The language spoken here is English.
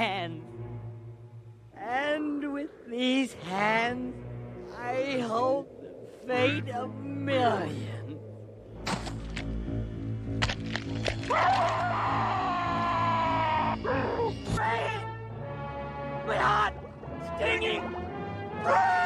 hands. And with these hands, I hold the fate of millions. My But hot! Stinging! Free!